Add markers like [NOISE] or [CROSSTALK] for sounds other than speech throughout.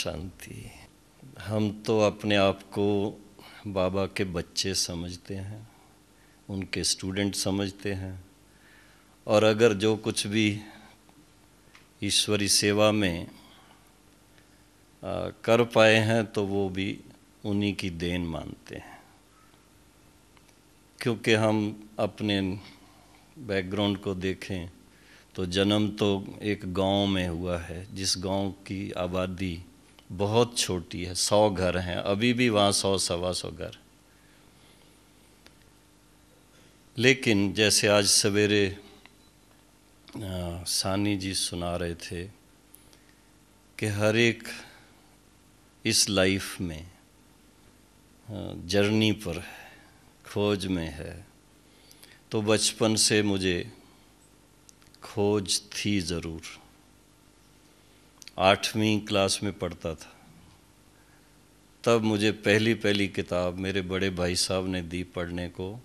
शांति। हम तो अपने आप को बाबा के बच्चे समझते हैं, उनके स्टूडेंट समझते हैं, और अगर जो कुछ भी ईश्वरी सेवा में कर पाए हैं तो वो भी उन्हीं की देन मानते हैं। क्योंकि हम अपने बैकग्राउंड को देखें तो जन्म तो एक गाँव में हुआ है, जिस गाँव की आबादी बहुत छोटी है सौ घर हैं अभी भी वहाँ सौ सवा सौ घर। लेकिन जैसे आज सवेरे आ, सानी जी सुना रहे थे कि हर एक इस लाइफ में जर्नी पर है खोज में है। तो बचपन से मुझे खोज थी ज़रूर। आठवीं क्लास में पढ़ता था। तब मुझे पहली पहली किताब मेरे बड़े भाई साहब ने दी पढ़ने को,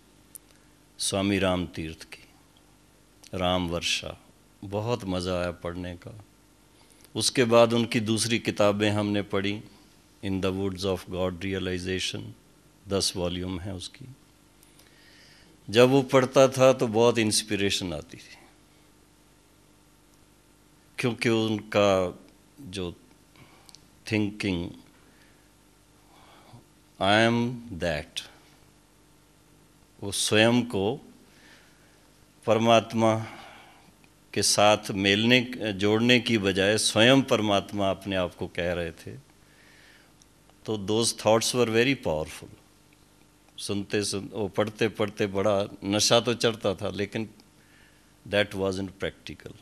स्वामी राम तीर्थ की राम वर्षा बहुत मज़ा आया पढ़ने का। उसके बाद उनकी दूसरी किताबें हमने पढ़ी, in the woods of God realization, दस वॉल्यूम है उसकी। जब वो पढ़ता था तो बहुत इंस्पिरेशन आती थी, क्योंकि उनका जो थिंकिंग आई एम दैट वो स्वयं को परमात्मा के साथ मेलने, जोड़ने की बजाय स्वयं परमात्मा अपने आप को कह रहे थे। तो those thoughts were very powerful सुनते सुन, वो पढ़ते पढ़ते बड़ा नशा तो चढ़ता था, लेकिन दैट वॉज़ इन प्रैक्टिकल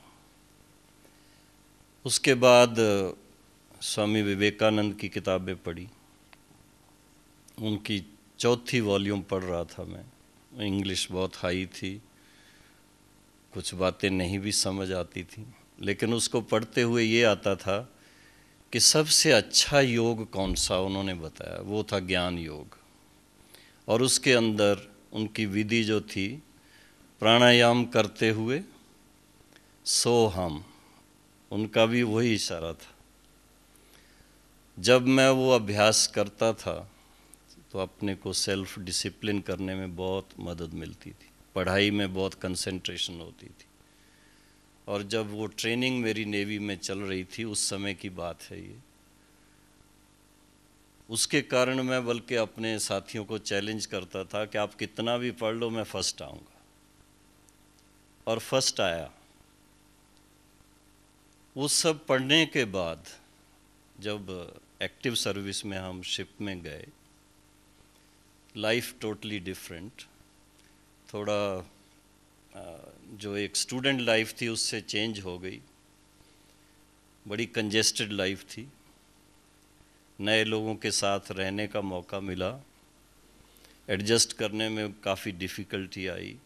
उसके बाद, स्वामी विवेकानंद की किताबें पढ़ी। उनकी चौथी वॉल्यूम पढ़ रहा था मैं। इंग्लिश बहुत हाई थी। कुछ बातें नहीं भी समझ आती थी। लेकिन उसको पढ़ते हुए ये आता था कि सबसे अच्छा योग कौन सा, उन्होंने बताया। वो था ज्ञान योग। और उसके अंदर उनकी विधि जो थी, प्राणायाम करते हुए सो हम उनका भी वही इशारा था। जब मैं वो अभ्यास करता था तो अपने को सेल्फ डिसिप्लिन करने में बहुत मदद मिलती थी। पढ़ाई में बहुत कंसंट्रेशन होती थी। और जब वो ट्रेनिंग मेरी नेवी में चल रही थी, उस समय की बात है ये। उसके कारण मैं बल्कि अपने साथियों को चैलेंज करता था कि आप कितना भी पढ़ लो, मैं फ़र्स्ट आऊँगा। और फ़र्स्ट आया। वो सब पढ़ने के बाद जब एक्टिव सर्विस में हम शिप में गए लाइफ टोटली डिफरेंट थोड़ा जो एक स्टूडेंट लाइफ थी उससे चेंज हो गई। बड़ी कंजेस्टेड लाइफ थी। नए लोगों के साथ रहने का मौका मिला। एडजस्ट करने में काफ़ी डिफ़िकल्टी आई।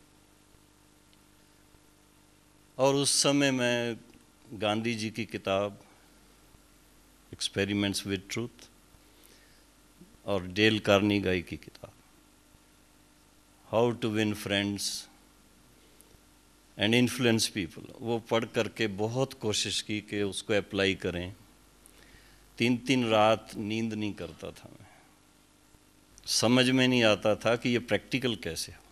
और उस समय मैं गांधी जी की किताब एक्सपेरिमेंट्स विद ट्रूथ और डेल कार्नी गाई की किताब। How to win friends and influence people वो पढ़ करके बहुत कोशिश की कि उसको अप्लाई करें। तीन तीन रात नींद नहीं करता था मैं। समझ में नहीं आता था कि ये प्रैक्टिकल कैसे हो।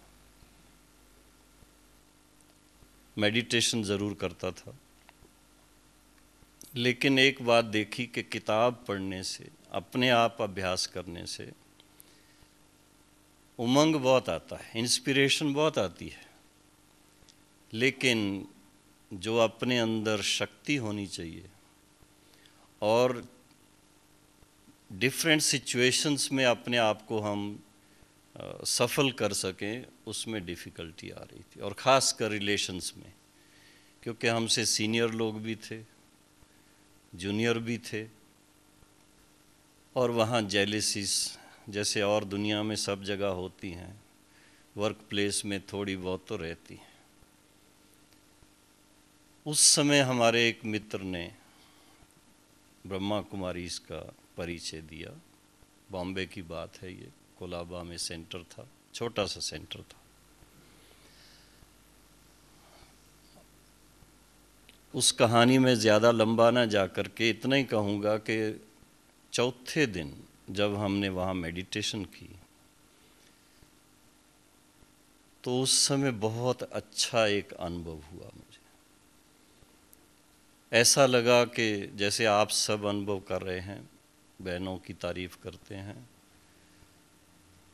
मेडिटेशन ज़रूर करता था। लेकिन एक बात देखी कि किताब पढ़ने से, अपने आप अभ्यास करने से उमंग बहुत आता है इंस्पिरेशन बहुत आती है। लेकिन जो अपने अंदर शक्ति होनी चाहिए और डिफरेंट सिचुएशंस में अपने आप को हम सफल कर सकें, उसमें डिफ़िकल्टी आ रही थी। और ख़ास कर रिलेशन्स में, क्योंकि हमसे सीनियर लोग भी थे। जूनियर भी थे और वहाँ जेलिसिस जैसे और दुनिया में सब जगह होती हैं वर्क प्लेस में थोड़ी बहुत तो रहती हैं। उस समय हमारे एक मित्र ने ब्रह्मा कुमारी इसका परिचय दिया। बॉम्बे की बात है ये, कोलाबा में सेंटर था, छोटा सा सेंटर था। उस कहानी में ज़्यादा लंबा ना जा कर के इतना ही कहूँगा कि चौथे दिन जब हमने वहाँ मेडिटेशन की तो उस समय बहुत अच्छा एक अनुभव हुआ मुझे। ऐसा लगा कि जैसे आप सब अनुभव कर रहे हैं, बहनों की तारीफ़ करते हैं,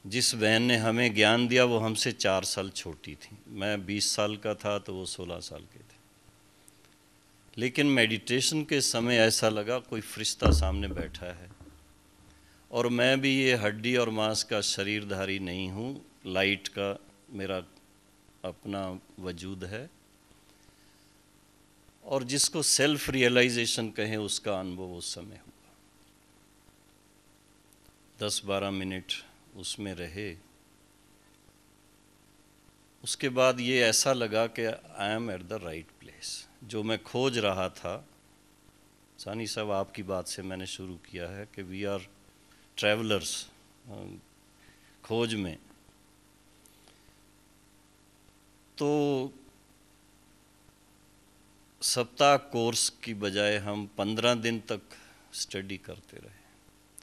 जिस बहन ने हमें ज्ञान दिया वो हमसे चार साल छोटी थी। मैं बीस साल का था तो वो सोलह साल के थे। लेकिन मेडिटेशन के समय ऐसा लगा कोई फरिश्ता सामने बैठा है। और मैं भी ये हड्डी और मांस का शरीरधारी नहीं हूँ लाइट का मेरा अपना वजूद है। और जिसको सेल्फ रियलाइजेशन कहें, उसका अनुभव उस समय हुआ। दस बारह मिनट उसमें रहे। उसके बाद ये ऐसा लगा कि I am at the right जो मैं खोज रहा था, सानी साहब, आपकी बात से मैंने शुरू किया है कि वी आर ट्रैवलर्स खोज में। तो सप्ताह कोर्स की बजाय हम पंद्रह दिन तक स्टडी करते रहे,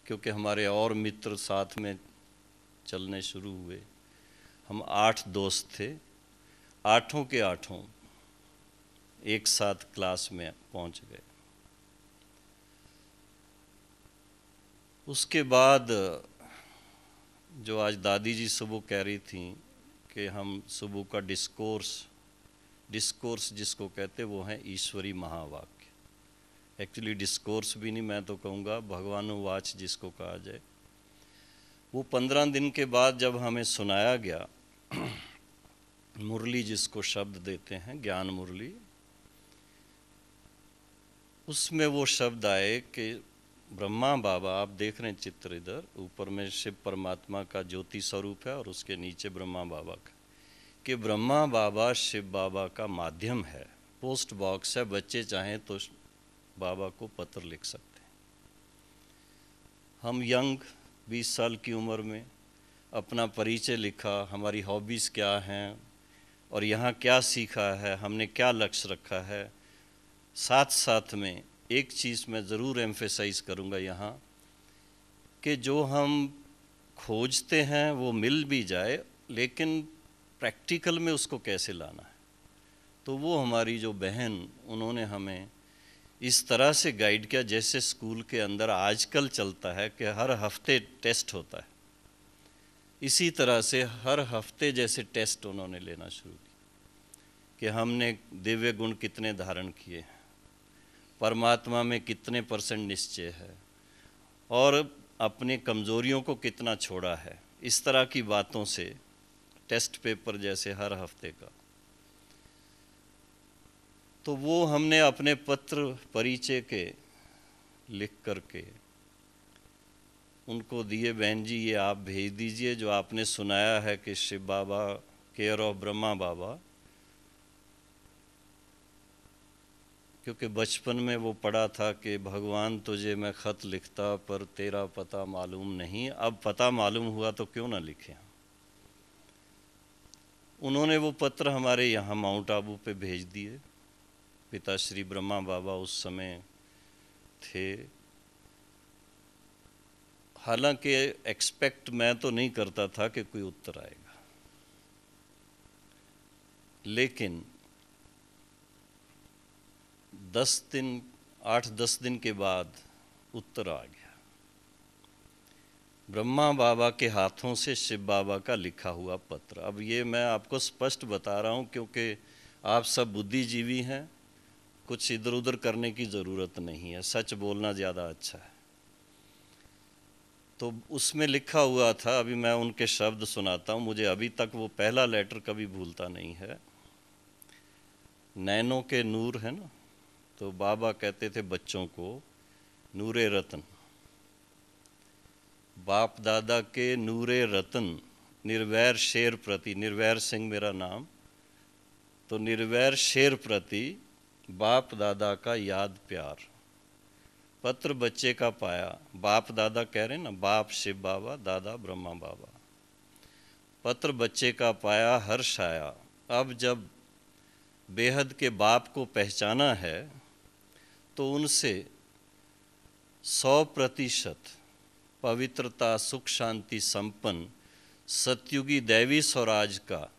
क्योंकि हमारे और मित्र साथ में चलने शुरू हुए। हम आठ दोस्त थे, आठों के आठों। एक साथ क्लास में पहुँच गए। उसके बाद जो आज दादी जी सुबह कह रही थी कि हम सुबह का डिस्कोर्स डिस्कोर्स जिसको कहते वो हैं ईश्वरी महावाक्य। एक्चुअली डिस्कोर्स भी नहीं, मैं तो कहूँगा भगवानुवाच जिसको कहा जाए। वो पंद्रह दिन के बाद जब हमें सुनाया गया, मुरली जिसको शब्द देते हैं, ज्ञान मुरली उसमें वो शब्द आए कि ब्रह्मा बाबा, आप देख रहे हैं चित्र इधर, ऊपर में शिव परमात्मा का ज्योति स्वरूप है और उसके नीचे ब्रह्मा बाबा का। कि ब्रह्मा बाबा शिव बाबा का माध्यम है। पोस्ट बॉक्स है, बच्चे चाहें तो बाबा को पत्र लिख सकते हैं। हम यंग, बीस साल की उम्र में, अपना परिचय लिखा, हमारी हॉबीज़ क्या हैं, और यहाँ क्या सीखा है, हमने क्या लक्ष्य रखा है साथ साथ में एक चीज़ मैं ज़रूर एम्फेसाइज करूँगा यहाँ, कि जो हम खोजते हैं वो मिल भी जाए, लेकिन प्रैक्टिकल में उसको कैसे लाना है? तो वो हमारी जो बहन, उन्होंने हमें इस तरह से गाइड किया, जैसे स्कूल के अंदर आजकल चलता है कि हर हफ़्ते टेस्ट होता है। इसी तरह से हर हफ़्ते जैसे टेस्ट उन्होंने लेना शुरू किया, कि हमने दिव्य गुण कितने धारण किए हैं। परमात्मा में कितने परसेंट निश्चय है? और अपने कमज़ोरियों को कितना छोड़ा है? इस तरह की बातों से, टेस्ट पेपर जैसे हर हफ़्ते का। तो वो हमने अपने पत्र परिचय के लिख करके, उनको दिए, बहन जी, ये आप भेज दीजिए जो आपने सुनाया है कि शिव बाबा केयर ऑफ़ ब्रह्मा बाबा क्योंकि बचपन में वो पढ़ा था कि भगवान तुझे मैं ख़त लिखता, पर तेरा पता मालूम नहीं। अब पता मालूम हुआ तो क्यों ना लिखे? उन्होंने वो पत्र हमारे यहाँ माउंट आबू पे भेज दिए। पिता श्री ब्रह्मा बाबा उस समय थे। हालाँकि एक्सपेक्ट मैं तो नहीं करता था कि कोई उत्तर आएगा। लेकिन दस दिन, आठ दस दिन के बाद उत्तर आ गया। ब्रह्मा बाबा के हाथों से शिव बाबा का लिखा हुआ पत्र। अब ये मैं आपको स्पष्ट बता रहा हूँ, क्योंकि आप सब बुद्धिजीवी हैं, कुछ इधर उधर करने की ज़रूरत नहीं है। सच बोलना ज़्यादा अच्छा है। तो उसमें लिखा हुआ था, अभी मैं उनके शब्द सुनाता हूँ, मुझे अभी तक वो पहला लेटर कभी भूलता नहीं है। नैनों के नूर है ना? तो बाबा कहते थे बच्चों को, नूरे रतन। बाप दादा के नूरे रतन, निर्वैर शेर प्रति, निर्वैर सिंह मेरा नाम तो निर्वैर शेर प्रति बाप दादा का याद प्यार। पत्र बच्चे का पाया, बाप दादा कह रहे ना, बाप शिव बाबा, दादा ब्रह्मा बाबा। पत्र बच्चे का पाया, हर्ष आया। अब जब बेहद के बाप को पहचाना है तो उनसे सौ प्रतिशत पवित्रता, सुख, शांति, संपन्न सत्युगी दैवी स्वराज का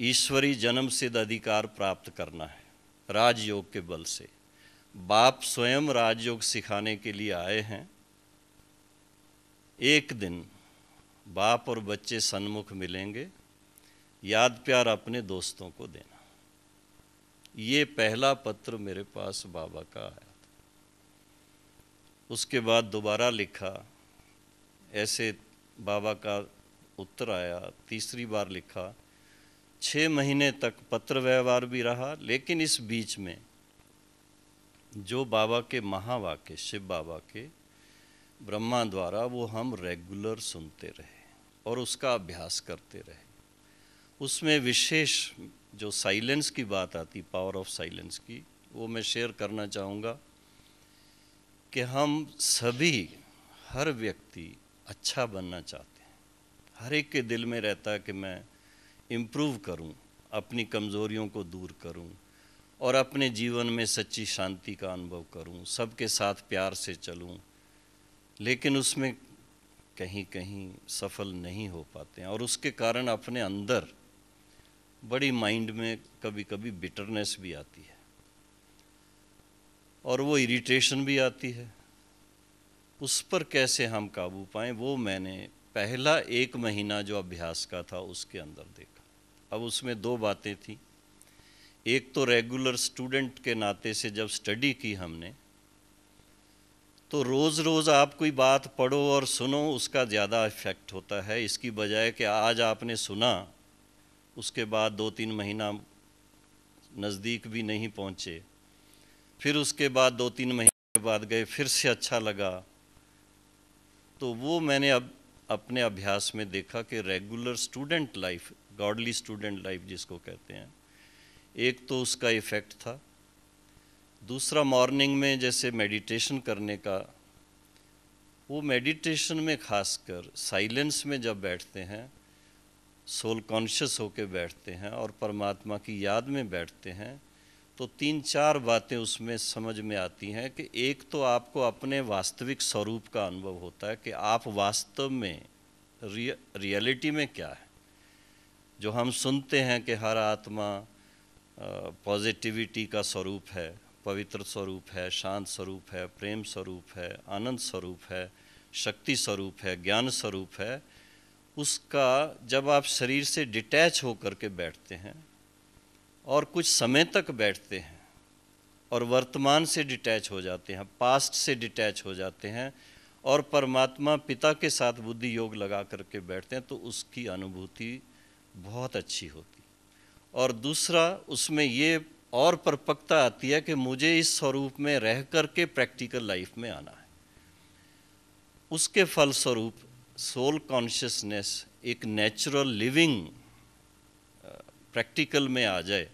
ईश्वरी जन्म सिद्ध अधिकार प्राप्त करना है, राजयोग के बल से। बाप स्वयं राजयोग सिखाने के लिए आए हैं। एक दिन बाप और बच्चे सन्मुख मिलेंगे। याद प्यार अपने दोस्तों को देना ये पहला पत्र मेरे पास बाबा का आया था। उसके बाद दोबारा लिखा, ऐसे बाबा का उत्तर आया, तीसरी बार लिखा छः महीने तक पत्र व्यवहार भी रहा, लेकिन इस बीच में जो बाबा के महावाक्य, शिव बाबा के ब्रह्मा द्वारा वो हम रेगुलर सुनते रहे और उसका अभ्यास करते रहे। उसमें विशेष जो साइलेंस की बात आती पावर ऑफ़ साइलेंस की वो मैं शेयर करना चाहूँगा कि हम सभी हर व्यक्ति अच्छा बनना चाहते हैं। हर एक के दिल में रहता है कि मैं इम्प्रूव करूँ, अपनी कमज़ोरियों को दूर करूँ और अपने जीवन में सच्ची शांति का अनुभव करूँ, सबके साथ प्यार से चलूँ, लेकिन उसमें कहीं कहीं सफल नहीं हो पाते हैं और उसके कारण अपने अंदर बड़ी माइंड में कभी कभी बिटरनेस भी आती है। और वो इरिटेशन भी आती है। उस पर कैसे हम काबू पाएँ, वो मैंने पहला एक महीना जो अभ्यास का था, उसके अंदर देखा। अब उसमें दो बातें थी। एक तो रेगुलर स्टूडेंट के नाते से जब स्टडी की हमने तो रोज़ रोज़ आप कोई बात पढ़ो और सुनो, उसका ज़्यादा इफ़ेक्ट होता है। इसकी बजाय कि आज आपने सुना उसके बाद दो तीन महीना नज़दीक भी नहीं पहुँचे। फिर उसके बाद दो तीन महीने के बाद गए, फिर से अच्छा लगा। तो वो मैंने अब अपने अभ्यास में देखा कि regular student life godly student life जिसको कहते हैं, एक तो उसका इफ़ेक्ट था। दूसरा मॉर्निंग में जैसे मेडिटेशन करने का, वो मेडिटेशन में खासकर साइलेंस में जब बैठते हैं सोल कॉन्शियस होकर बैठते हैं और परमात्मा की याद में बैठते हैं तो तीन चार बातें उसमें समझ में आती हैं कि एक तो आपको अपने वास्तविक स्वरूप का अनुभव होता है कि आप वास्तव में रियलिटी में क्या है। जो हम सुनते हैं कि हर आत्मा पॉजिटिविटी का स्वरूप है, पवित्र स्वरूप है, शांत स्वरूप है, प्रेम स्वरूप है, आनंद स्वरूप है, शक्ति स्वरूप है, ज्ञान स्वरूप है उसका जब आप शरीर से डिटैच होकर के बैठते हैं और कुछ समय तक बैठते हैं और वर्तमान से डिटैच हो जाते हैं, पास्ट से डिटैच हो जाते हैं और परमात्मा पिता के साथ बुद्धि योग लगा करके बैठते हैं तो उसकी अनुभूति बहुत अच्छी होती। और दूसरा, उसमें ये और परपक्ता आती है कि मुझे इस स्वरूप में रह कर के प्रैक्टिकल लाइफ में आना है। उसके फलस्वरूप सोल कॉन्शियसनेस एक नेचुरल लिविंग प्रैक्टिकल में आ जाए,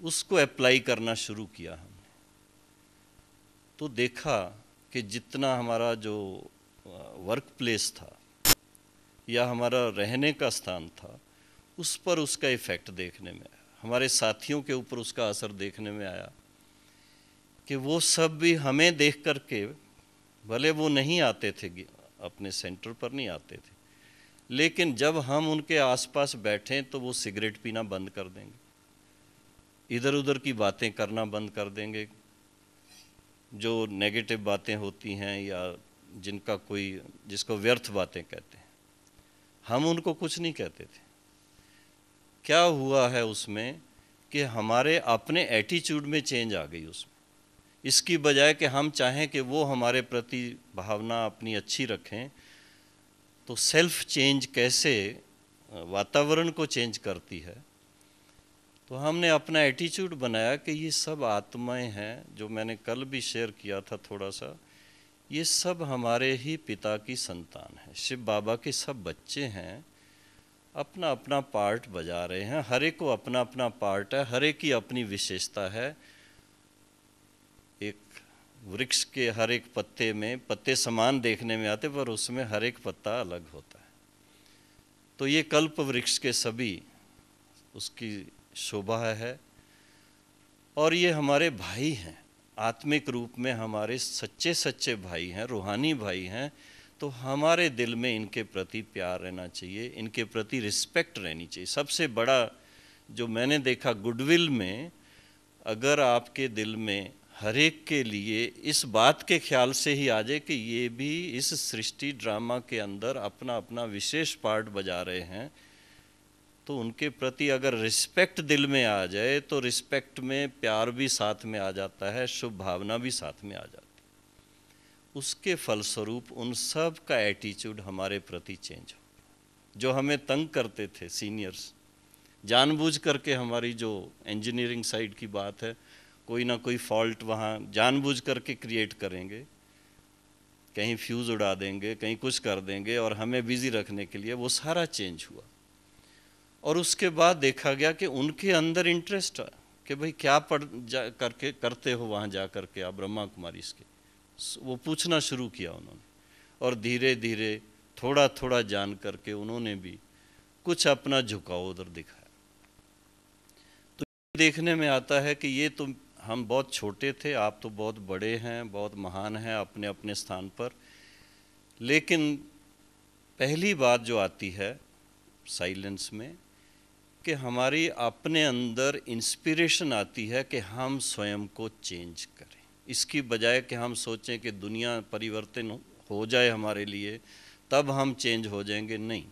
उसको अप्लाई करना शुरू किया हमने। तो देखा कि जितना हमारा जो वर्क प्लेस था या हमारा रहने का स्थान था, उस पर उसका इफ़ेक्ट देखने में हमारे साथियों के ऊपर उसका असर देखने में आया कि वो सब भी हमें देख करके, भले वो नहीं आते थे अपने सेंटर पर नहीं आते थे। लेकिन जब हम उनके आसपास बैठें तो वो सिगरेट पीना बंद कर देंगे। इधर उधर की बातें करना बंद कर देंगे। जो नेगेटिव बातें होती हैं या जिनका कोई, जिसको व्यर्थ बातें कहते हैं। हम उनको कुछ नहीं कहते थे। क्या हुआ है उसमें कि हमारे अपने एटीट्यूड में चेंज आ गई उसमें। इसकी बजाय कि हम चाहें कि वो हमारे प्रति भावना अपनी अच्छी रखें तो सेल्फ चेंज कैसे वातावरण को चेंज करती है तो हमने अपना एटीट्यूड बनाया कि ये सब आत्माएँ हैं, जो मैंने कल भी शेयर किया था थोड़ा सा, ये सब हमारे ही पिता की संतान है। शिव बाबा के सब बच्चे हैं अपना अपना पार्ट बजा रहे हैं, हर एक को अपना अपना पार्ट है, हर एक की अपनी विशेषता है वृक्ष के हर एक पत्ते में, पत्ते समान देखने में आते, पर उसमें हर एक पत्ता अलग होता है। तो ये कल्प वृक्ष के सभी, उसकी शोभा है। और ये हमारे भाई हैं। आत्मिक रूप में हमारे सच्चे सच्चे भाई हैं, रूहानी भाई हैं। तो हमारे दिल में इनके प्रति प्यार रहना चाहिए, इनके प्रति रिस्पेक्ट रहनी चाहिए। सबसे बड़ा जो मैंने देखा गुडविल में, अगर आपके दिल में हर एक के लिए इस बात के ख्याल से ही आ जाए कि ये भी इस सृष्टि ड्रामा के अंदर अपना अपना विशेष पार्ट बजा रहे हैं। तो उनके प्रति अगर रिस्पेक्ट दिल में आ जाए तो रिस्पेक्ट में प्यार भी साथ में आ जाता है, शुभ भावना भी साथ में आ जाती उसके फलस्वरूप उन सब का एटीट्यूड हमारे प्रति चेंज हो। जो हमें तंग करते थे सीनियर्स जानबूझ करके हमारी जो इंजीनियरिंग साइड की बात है कोई ना कोई फॉल्ट वहाँ जानबूझ करके क्रिएट करेंगे, कहीं फ्यूज़ उड़ा देंगे, कहीं कुछ कर देंगे और हमें बिज़ी रखने के लिए वो सारा चेंज हुआ। और उसके बाद देखा गया कि उनके अंदर इंटरेस्ट है कि भाई क्या पढ़ जा करके, करते हो वहाँ जा करके आप ब्रह्मा कुमारी इसके। वो पूछना शुरू किया उन्होंने और धीरे धीरे थोड़ा थोड़ा जान करके उन्होंने भी कुछ अपना झुकाव उधर दिखाया। तो देखने में आता है कि ये तो हम बहुत छोटे थे, आप तो बहुत बड़े हैं, बहुत महान हैं अपने अपने स्थान पर। लेकिन पहली बात जो आती है साइलेंस में, कि हमारी अपने अंदर इंस्पिरेशन आती है कि हम स्वयं को चेंज करें। इसकी बजाय कि हम सोचें कि दुनिया परिवर्तन हो जाए हमारे लिए, तब हम चेंज हो जाएँगे। नहीं।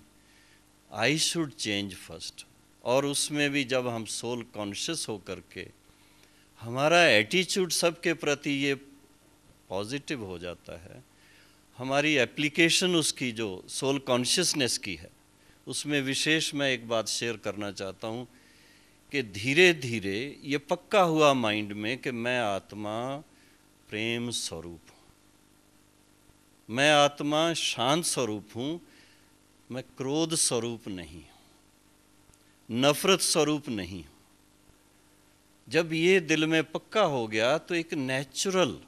आई शुड चेंज फ़र्स्ट और उसमें भी जब हम सोल कॉन्शियस हो करके हमारा एटीट्यूड सबके प्रति ये पॉजिटिव हो जाता है। हमारी एप्लीकेशन उसकी जो सोल कॉन्शियसनेस की है, उसमें विशेष मैं एक बात शेयर करना चाहता हूँ कि धीरे धीरे ये पक्का हुआ माइंड में कि मैं आत्मा प्रेम स्वरूप हूँ। मैं आत्मा शांत स्वरूप हूँ, मैं क्रोध स्वरूप नहीं हूँ, नफरत स्वरूप नहीं हूँ। जब ये दिल में पक्का हो गया तो एक नेचुरल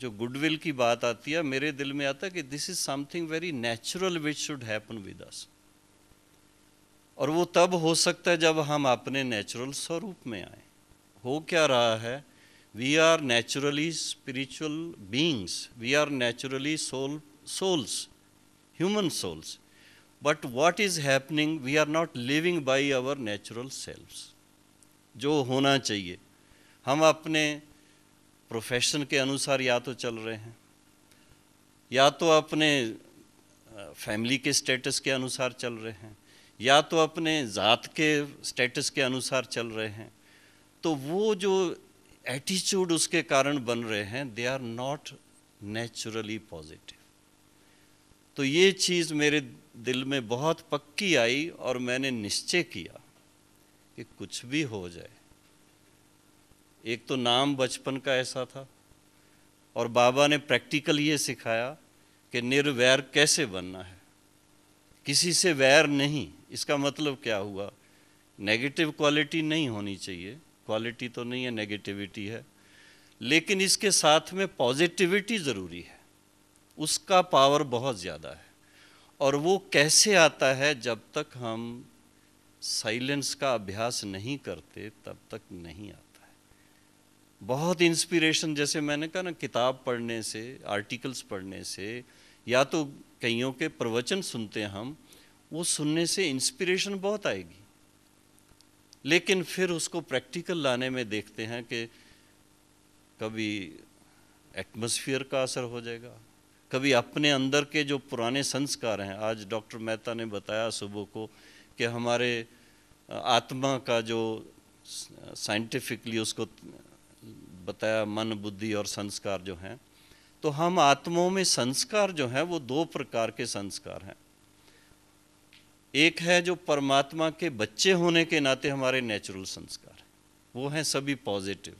जो गुडविल की बात आती है, मेरे दिल में आता है कि this is something very natural which should happen with us और वो तब हो सकता है जब हम अपने नेचुरल स्वरूप में आए। हो क्या रहा है? We are naturally spiritual beings we are naturally soul souls human souls but what is happening we are not living by our natural selves जो होना चाहिए। हम अपने प्रोफेशन के अनुसार या तो चल रहे हैं, या तो अपने फैमिली के स्टेटस के अनुसार चल रहे हैं, या तो अपने ज़ात के स्टेटस के अनुसार चल रहे हैं। तो वो जो एटीट्यूड उसके कारण बन रहे हैं they are not naturally positive तो ये चीज़ मेरे दिल में बहुत पक्की आई और मैंने निश्चय किया। कि कुछ भी हो जाए। एक तो नाम बचपन का ऐसा था और बाबा ने प्रैक्टिकल ये सिखाया कि निर्वैर कैसे बनना है। किसी से वैर नहीं, इसका मतलब क्या हुआ? नेगेटिव क्वालिटी नहीं होनी चाहिए। क्वालिटी तो नहीं है, नेगेटिविटी है। लेकिन इसके साथ में पॉजिटिविटी ज़रूरी है। उसका पावर बहुत ज़्यादा है। और वो कैसे आता है जब तक हम साइलेंस का अभ्यास नहीं करते, तब तक नहीं आता है। बहुत इंस्पिरेशन, जैसे मैंने कहा ना, किताब पढ़ने से, आर्टिकल्स पढ़ने से, या तो कईयों के प्रवचन सुनते हैं हम, वो सुनने से इंस्पिरेशन बहुत आएगी। लेकिन फिर उसको प्रैक्टिकल लाने में देखते हैं कि कभी एटमोसफियर का असर हो जाएगा, कभी अपने अंदर के जो पुराने संस्कार हैं, आज डॉक्टर मेहता ने बताया सुबह को कि हमारे आत्मा का जो साइंटिफिकली उसको बताया मन, बुद्धि और संस्कार जो हैं तो हम आत्माओं में संस्कार जो हैं, वो दो प्रकार के संस्कार हैं। एक है जो परमात्मा के बच्चे होने के नाते हमारे नेचुरल संस्कार वो हैं सभी पॉजिटिव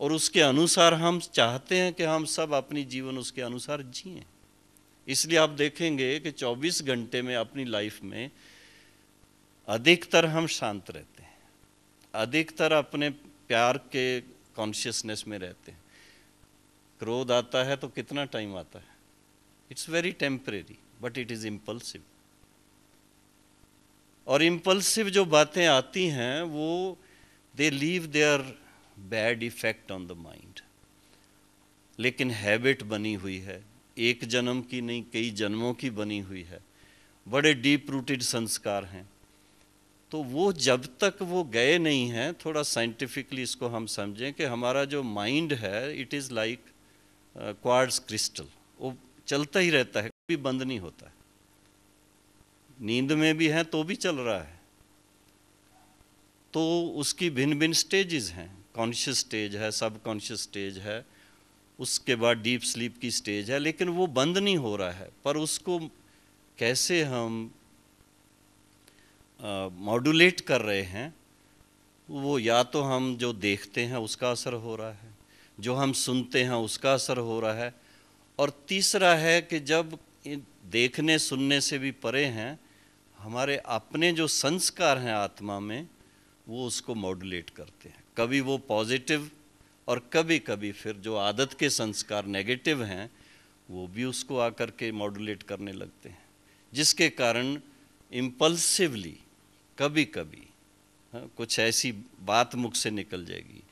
और उसके अनुसार हम चाहते हैं कि हम सब अपनी जीवन उसके अनुसार जिए। इसलिए आप देखेंगे कि 24 घंटे में अपनी लाइफ में अधिकतर हम शांत रहते हैं। अधिकतर अपने प्यार के कॉन्शियसनेस में रहते हैं। क्रोध आता है तो कितना टाइम आता है? It's very temporary but it is impulsive और इम्पल्सिव जो बातें आती हैं, वो they leave their bad effect on the mind लेकिन हैबिट बनी हुई है। एक जन्म की नहीं, कई जन्मों की बनी हुई है। बड़े डीप रूटेड संस्कार हैं। तो वो जब तक वो गए नहीं हैं, थोड़ा साइंटिफिकली इसको हम समझें कि हमारा जो माइंड है it is like quartz crystal वो चलता ही रहता है, कभी बंद नहीं होता है। नींद में भी है तो भी चल रहा है। तो उसकी भिन्न भिन्न स्टेजेस हैं। कॉन्शियस स्टेज है सब कॉन्शियस स्टेज है, उसके बाद डीप स्लीप की स्टेज है, लेकिन वो बंद नहीं हो रहा है। पर उसको कैसे हम मॉड्यूलेट कर रहे हैं, वो या तो हम जो देखते हैं उसका असर हो रहा है, जो हम सुनते हैं उसका असर हो रहा है, और तीसरा है कि जब देखने सुनने से भी परे हैं, हमारे अपने जो संस्कार हैं आत्मा में, वो उसको मॉड्यूलेट करते हैं। कभी वो पॉजिटिव और कभी कभी फिर जो आदत के संस्कार नेगेटिव हैं, वो भी उसको आकर के मॉड्यूलेट करने लगते हैं। जिसके कारण इम्पल्सिवली कभी कभी हाँ, कुछ ऐसी बात मुख से निकल जाएगी।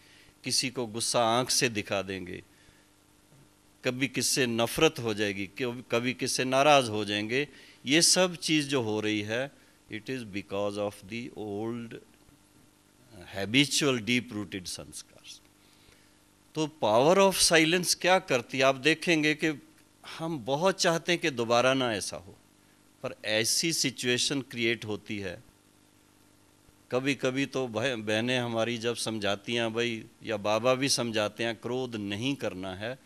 किसी को गुस्सा आँख से दिखा देंगे। कभी किससे नफरत हो जाएगी कभी किससे नाराज़ हो जाएँगे। ये सब चीज़ जो हो रही है it is because of the old habitual deep rooted sanskar तो पावर ऑफ़ साइलेंस क्या करती है? आप देखेंगे कि हम बहुत चाहते हैं कि दोबारा ना ऐसा हो पर ऐसी सिचुएशन क्रिएट होती है कभी कभी तो बहनें हमारी जब समझाती हैं, भाई, या बाबा भी समझाते हैं, क्रोध नहीं करना है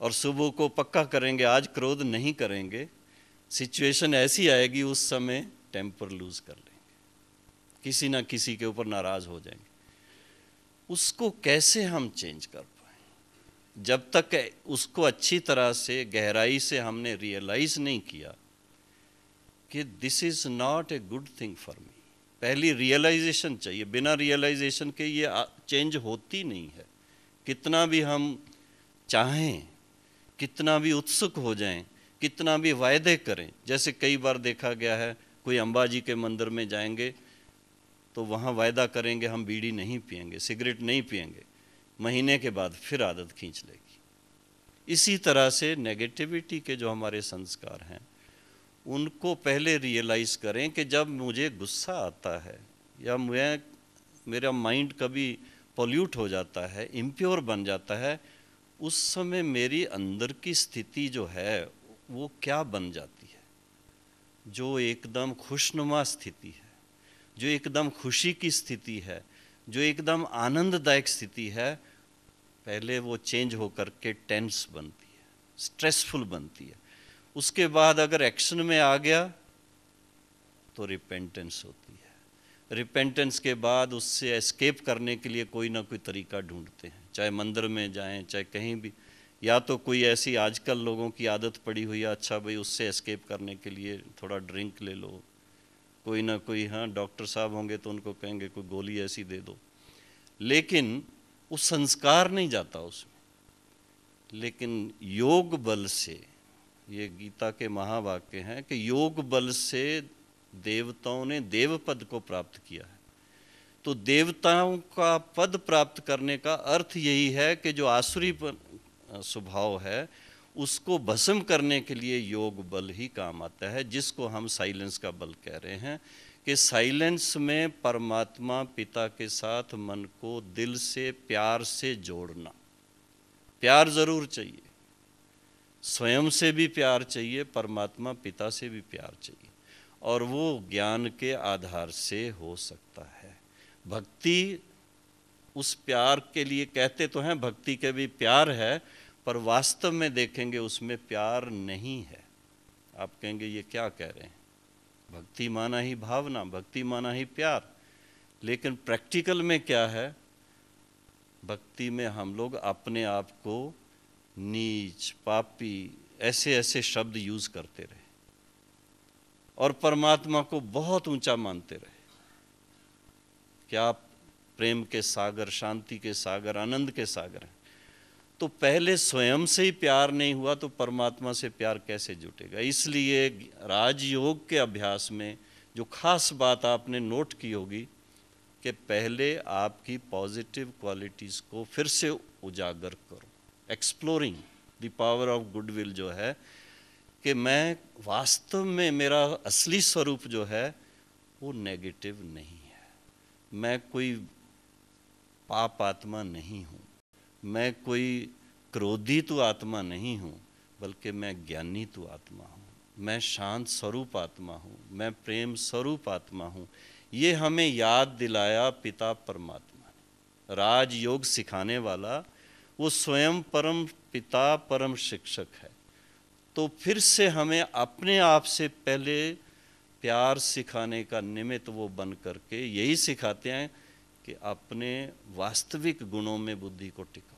और सुबह को पक्का करेंगे, आज क्रोध नहीं करेंगे, सिचुएशन ऐसी आएगी, उस समय टेम्पर लूज कर लेंगे। किसी ना किसी के ऊपर नाराज़ हो जाएँगे। उसको कैसे हम चेंज कर पाए? जब तक उसको अच्छी तरह से, गहराई से हमने रियलाइज़ नहीं किया कि this is not a good thing for me पहली रियलाइजेशन चाहिए। बिना रियलाइजेशन के ये चेंज होती नहीं है। कितना भी हम चाहें, कितना भी उत्सुक हो जाएँ, कितना भी वायदे करें, जैसे कई बार देखा गया है, कोई अंबाजी के मंदिर में जाएँगे तो वहाँ वायदा करेंगे, हम बीड़ी नहीं पियेंगे, सिगरेट नहीं पियेंगे। महीने के बाद फिर आदत खींच लेगी। इसी तरह से नेगेटिविटी के जो हमारे संस्कार हैं उनको पहले रियलाइज़ करें कि जब मुझे गुस्सा आता है या मैं, मेरा माइंड कभी पोल्यूट हो जाता है इम्प्योर बन जाता है, उस समय मेरी अंदर की स्थिति जो है, वो क्या बन जाती है? जो एकदम खुशनुमा स्थिति है, जो एकदम खुशी की स्थिति है, जो एकदम आनंददायक स्थिति है, पहले वो चेंज होकर के टेंस बनती है स्ट्रेसफुल बनती है। उसके बाद अगर एक्शन में आ गया तो रिपेंटेंस होती है। रिपेंटेंस के बाद उससे एस्केप करने के लिए कोई ना कोई तरीका ढूंढते हैं। चाहे मंदिर में जाएँ, चाहे कहीं भी। या तो कोई ऐसी आजकल लोगों की आदत पड़ी हुई है अच्छा भाई उससे एस्केप करने के लिए थोड़ा ड्रिंक ले लो। कोई ना कोई हाँ डॉक्टर साहब होंगे तो उनको कहेंगे, कोई गोली ऐसी दे दो। लेकिन वो संस्कार नहीं जाता उसमें। लेकिन योग बल से ये गीता के महावाक्य हैं कि योग बल से देवताओं ने देव पद को प्राप्त किया है। तो देवताओं का पद प्राप्त करने का अर्थ यही है कि जो आसुरी स्वभाव है, उसको भस्म करने के लिए योग बल ही काम आता है, जिसको हम साइलेंस का बल कह रहे हैं कि साइलेंस में परमात्मा पिता के साथ मन को दिल से, प्यार से जोड़ना। प्यार ज़रूर चाहिए। स्वयं से भी प्यार चाहिए, परमात्मा पिता से भी प्यार चाहिए। और वो ज्ञान के आधार से हो सकता है। भक्ति उस प्यार के लिए कहते तो हैं, भक्ति के भी प्यार है, पर वास्तव में देखेंगे उसमें प्यार नहीं है। आप कहेंगे, ये क्या कह रहे हैं? भक्ति माना ही भावना, भक्ति माना ही प्यार। लेकिन प्रैक्टिकल में क्या है? भक्ति में हम लोग अपने आप को नीच, पापी, ऐसे ऐसे शब्द यूज़ करते रहे। और परमात्मा को बहुत ऊँचा मानते रहे। क्या प्रेम के सागर, शांति के सागर, आनंद के सागर हैं? तो पहले स्वयं से ही प्यार नहीं हुआ तो परमात्मा से प्यार कैसे जुटेगा? इसलिए राजयोग के अभ्यास में जो खास बात आपने नोट की होगी कि पहले आपकी पॉजिटिव क्वालिटीज़ को फिर से उजागर करो। Exploring the power of goodwill जो है, कि मैं वास्तव में मेरा असली स्वरूप जो है, वो नेगेटिव नहीं है। मैं कोई पाप आत्मा नहीं हूँ। मैं कोई क्रोधी तो आत्मा नहीं हूँ, बल्कि मैं ज्ञानी तो आत्मा हूँ। मैं शांत स्वरूप आत्मा हूँ। मैं प्रेम स्वरूप आत्मा हूँ। ये हमें याद दिलाया पिता परमात्मा ने। राजयोग सिखाने वाला वो स्वयं परम पिता, परम शिक्षक है। तो फिर से हमें अपने आप से पहले प्यार सिखाने का निमित्त वो बन करके यही सिखाते हैं कि अपने वास्तविक गुणों में बुद्धि को टिकाओ।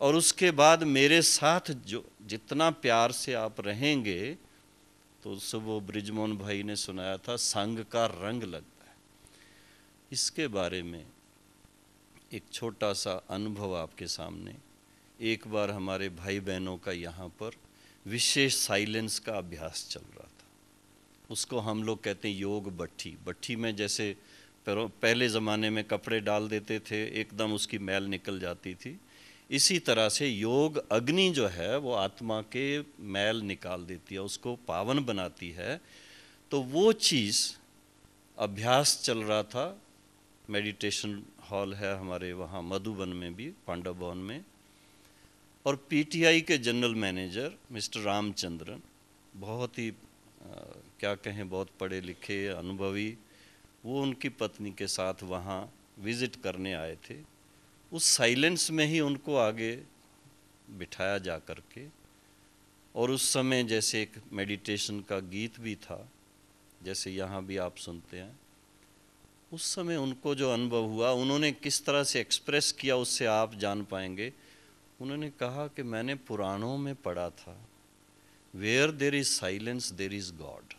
और उसके बाद मेरे साथ जो, जितना प्यार से आप रहेंगे तो सुबह ब्रिजमोहन भाई ने सुनाया था, संग का रंग लगता है। इसके बारे में एक छोटा सा अनुभव आपके सामने। एक बार हमारे भाई बहनों का यहाँ पर विशेष साइलेंस का अभ्यास चल रहा था। उसको हम लोग कहते हैं योग बट्ठी बट्ठी में जैसे पहले ज़माने में कपड़े डाल देते थे, एकदम उसकी मैल निकल जाती थी। इसी तरह से योग अग्नि जो है, वो आत्मा के मैल निकाल देती है, उसको पावन बनाती है। तो वो चीज़ अभ्यास चल रहा था, मेडिटेशन हॉल है हमारे वहाँ मधुबन में भी पांडव भवन में। और पीटीआई के जनरल मैनेजर मिस्टर रामचंद्रन बहुत ही आ, क्या कहें बहुत पढ़े लिखे अनुभवी वो उनकी पत्नी के साथ वहाँ विज़िट करने आए थे। उस साइलेंस में ही उनको आगे बिठाया जा कर के और उस समय जैसे एक मेडिटेशन का गीत भी था जैसे यहाँ भी आप सुनते हैं। उस समय उनको जो अनुभव हुआ, उन्होंने किस तरह से एक्सप्रेस किया, उससे आप जान पाएँगे। उन्होंने कहा कि मैंने पुराणों में पढ़ा था where there is silence there is God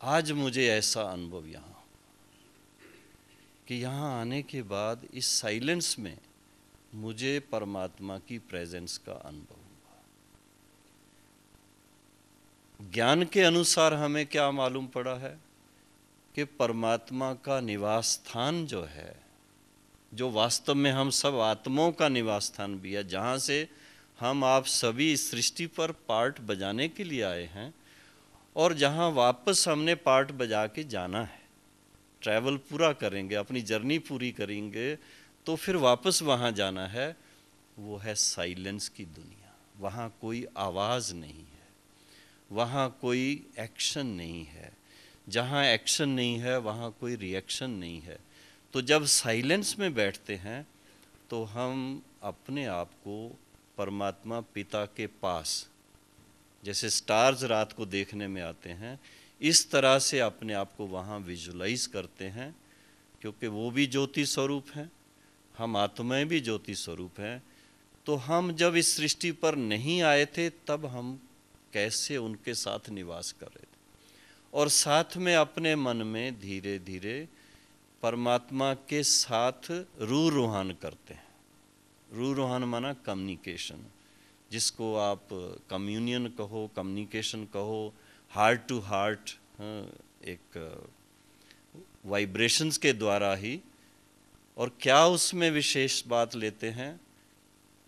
आज मुझे ऐसा अनुभव यहाँ, कि यहाँ आने के बाद इस साइलेंस में मुझे परमात्मा की प्रेजेंस का अनुभव हुआ। ज्ञान के अनुसार हमें क्या मालूम पड़ा है? कि परमात्मा का निवास स्थान जो है, जो वास्तव में हम सब आत्माओं का निवास स्थान भी है, जहाँ से हम आप सभी सृष्टि पर पार्ट बजाने के लिए आए हैं और जहाँ वापस हमने पार्ट बजा के जाना है। ट्रैवल पूरा करेंगे, अपनी जर्नी पूरी करेंगे तो फिर वापस वहाँ जाना है, वो है साइलेंस की दुनिया। वहाँ कोई आवाज़ नहीं है, वहाँ कोई एक्शन नहीं है। जहाँ एक्शन नहीं है, वहाँ कोई रिएक्शन नहीं है। तो जब साइलेंस में बैठते हैं तो हम अपने आप को परमात्मा पिता के पास, जैसे स्टार्स रात को देखने में आते हैं, इस तरह से अपने आप को वहाँ विजुलाइज करते हैं, क्योंकि वो भी ज्योति स्वरूप हैं, हम आत्माएँ भी ज्योति स्वरूप हैं। तो हम जब इस सृष्टि पर नहीं आए थे, तब हम कैसे उनके साथ निवास कर रहे थे? और साथ में अपने मन में धीरे धीरे परमात्मा के साथ रू रूहान करते हैं। रू रूहान माना कम्युनिकेशन जिसको आप कम्युनियन कहो कम्युनिकेशन कहो हार्ट टू हार्ट एक वाइब्रेशंस के द्वारा ही। और क्या उसमें विशेष बात लेते हैं?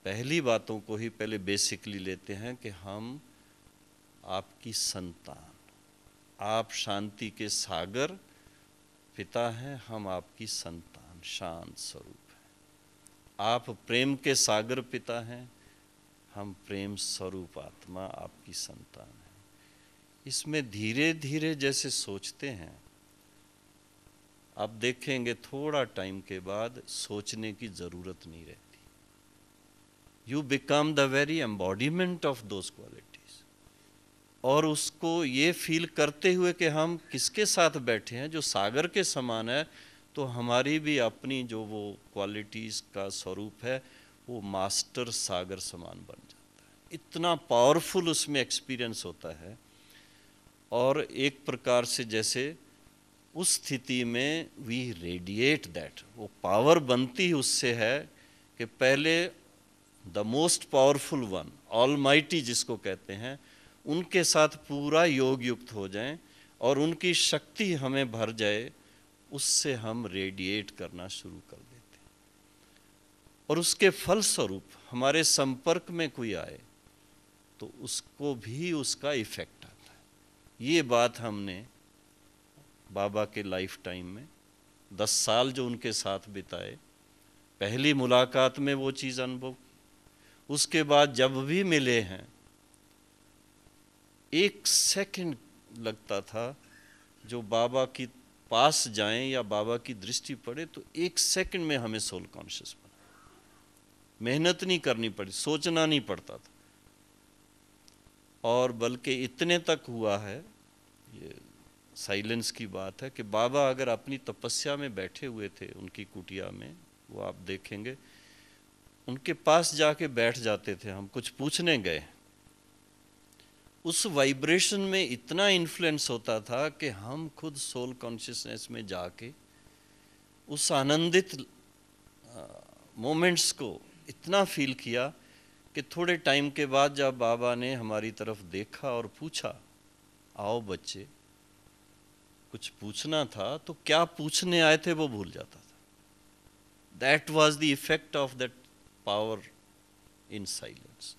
पहली बातों को ही पहले बेसिकली लेते हैं कि हम आपकी संतान। आप शांति के सागर, पिता हैं, हम आपकी संतान शांत स्वरूप हैं। आप प्रेम के सागर पिता हैं, हम प्रेम स्वरूप आत्मा आपकी संतान है। इसमें धीरे धीरे जैसे सोचते हैं, आप देखेंगे थोड़ा टाइम के बाद सोचने की ज़रूरत नहीं रहती। You become the very embodiment of those quality और उसको ये फील करते हुए कि हम किसके साथ बैठे हैं, जो सागर के समान है तो हमारी भी अपनी जो वो क्वालिटीज़ का स्वरूप है, वो मास्टर सागर समान बन जाता है। इतना पावरफुल उसमें एक्सपीरियंस होता है। और एक प्रकार से जैसे उस स्थिति में वी रेडिएट दैट वो पावर बनती ही उससे है कि पहले the most powerful one all जिसको कहते हैं उनके साथ पूरा योग युक्त हो जाएँ और उनकी शक्ति हमें भर जाए, उससे हम रेडिएट करना शुरू कर देते और उसके फलस्वरूप हमारे संपर्क में कोई आए तो उसको भी उसका इफ़ेक्ट आता है। ये बात हमने बाबा के लाइफ टाइम में दस साल जो उनके साथ बिताए, पहली मुलाकात में वो चीज़ अनुभव उसके बाद जब भी मिले हैं एक सेकंड लगता था, जो बाबा की पास जाएँ या बाबा की दृष्टि पड़े तो एक सेकंड में हमें सोल कॉन्शियस बना। मेहनत नहीं करनी पड़ी, सोचना नहीं पड़ता था। और बल्कि इतने तक हुआ है, ये साइलेंस की बात है, कि बाबा अगर अपनी तपस्या में बैठे हुए थे, उनकी कुटिया में, वो आप देखेंगे, उनके पास जाके बैठ जाते थे, हम कुछ पूछने गए। उस वाइब्रेशन में इतना इन्फ्लुएंस होता था कि हम खुद सोल कॉन्शियसनेस में जाके उस आनंदित मोमेंट्स को इतना फील किया कि थोड़े टाइम के बाद जब बाबा ने हमारी तरफ़ देखा और पूछा, आओ बच्चे, कुछ पूछना था तो क्या पूछने आए थे वो भूल जाता था. That was the effect of that power in silence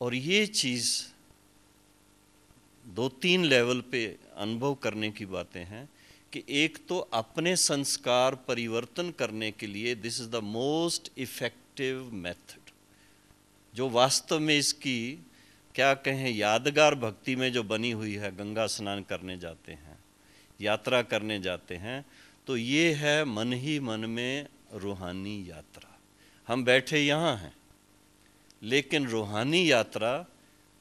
और ये चीज़ दो तीन लेवल पे अनुभव करने की बातें हैं कि एक तो अपने संस्कार परिवर्तन करने के लिए this is the most effective method जो वास्तव में इसकी, क्या कहें, यादगार भक्ति में जो बनी हुई है, गंगा स्नान करने जाते हैं, यात्रा करने जाते हैं तो ये है मन ही मन में रूहानी यात्रा। हम बैठे यहाँ हैं, लेकिन रूहानी यात्रा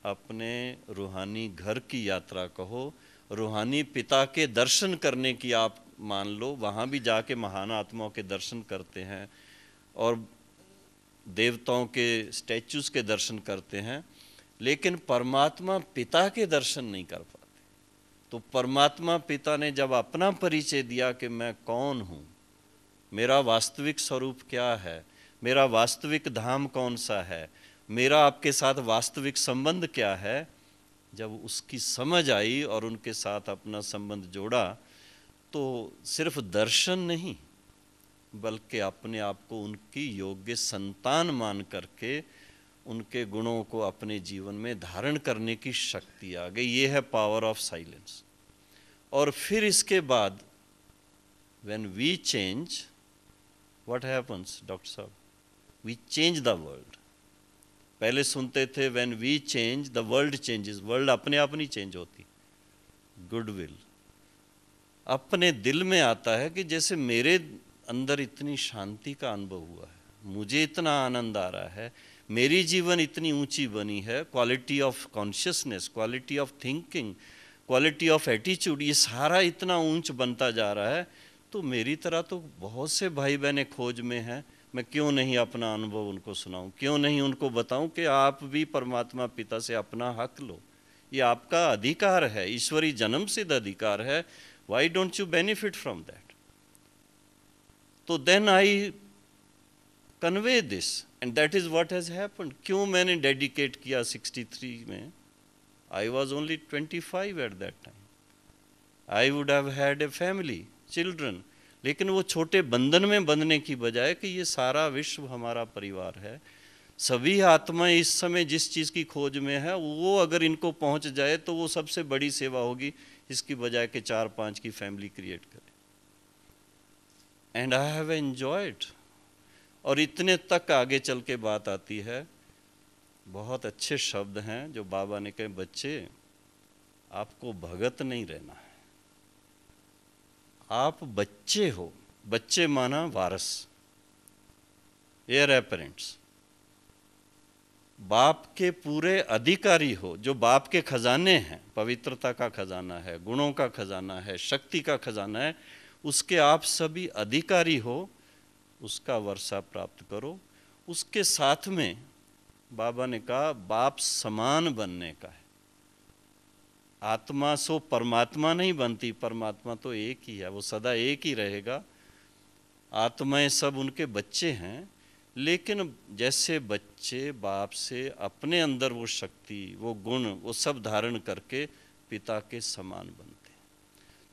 अपने रूहानी घर की यात्रा कहो, रूहानी पिता के दर्शन करने की आप मान लो, वहाँ भी जाके महान आत्माओं के दर्शन करते हैं और देवताओं के स्टैचूज़ के दर्शन करते हैं, लेकिन परमात्मा पिता के दर्शन नहीं कर पाते। तो परमात्मा पिता ने जब अपना परिचय दिया कि मैं कौन हूँ, मेरा वास्तविक स्वरूप क्या है, मेरा वास्तविक धाम कौन सा है मेरा आपके साथ वास्तविक संबंध क्या है? जब उसकी समझ आई और उनके साथ अपना संबंध जोड़ा तो सिर्फ़ दर्शन नहीं, बल्कि अपने आप को उनकी योग्य संतान मान करके उनके गुणों को अपने जीवन में धारण करने की शक्ति आ गई। ये है पावर ऑफ़ साइलेंस और फिर इसके बाद when we change what happens doctor साहब? वी चेंज द वर्ल्ड पहले सुनते थे when we change the world changes world अपने आप नहीं चेंज होती. गुडविल अपने दिल में आता है कि जैसे मेरे अंदर इतनी शांति का अनुभव हुआ है. मुझे इतना आनंद आ रहा है. मेरी जीवन इतनी ऊँची बनी है. Quality of consciousness quality of thinking quality of attitude ये सारा इतना ऊंच बनता जा रहा है. तो मेरी तरह तो बहुत से भाई बहने खोज में हैं. मैं क्यों नहीं अपना अनुभव उनको सुनाऊं? क्यों नहीं उनको बताऊँ कि आप भी परमात्मा पिता से अपना हक लो? ये आपका अधिकार है, ईश्वरी जन्म सिद्ध अधिकार है। Why don't you benefit from that तो then I convey this and that is what has happened क्यों मैंने डेडिकेट किया 63 में? I was only 25 at that time I would have had a family children लेकिन वो छोटे बंधन में बंधने की बजाय कि ये सारा विश्व हमारा परिवार है, सभी आत्माएँ इस समय जिस चीज़ की खोज में है, वो अगर इनको पहुँच जाए तो वो सबसे बड़ी सेवा होगी, इसकी बजाय के चार पाँच की फैमिली क्रिएट करें। एंड आई हैव एंजॉयड और इतने तक आगे चल के बात आती है, बहुत अच्छे शब्द हैं जो बाबा ने कहे, बच्चे, आपको भगत नहीं रहना है। आप बच्चे हो। बच्चे माना वारस। एयर एपेरेंट्स बाप के पूरे अधिकारी हो, जो बाप के खजाने हैं। पवित्रता का खजाना है, गुणों का खजाना है, शक्ति का खजाना है, उसके आप सभी अधिकारी हो, उसका वर्षा प्राप्त करो। उसके साथ में बाबा ने कहा, बाप समान बनने का है। आत्मा सो परमात्मा नहीं बनती, परमात्मा तो एक ही है, वो सदा एक ही रहेगा। आत्माएँ सब उनके बच्चे हैं, लेकिन जैसे बच्चे बाप से अपने अंदर वो शक्ति, वो गुण, वो सब धारण करके पिता के समान बनते हैं।